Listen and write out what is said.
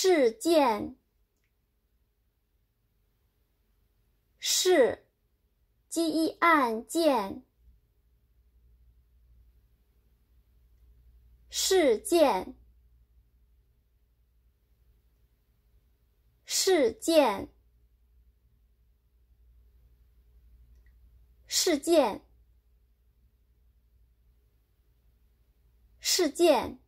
事件，事 j i an 件，事件，事件，事件，事件。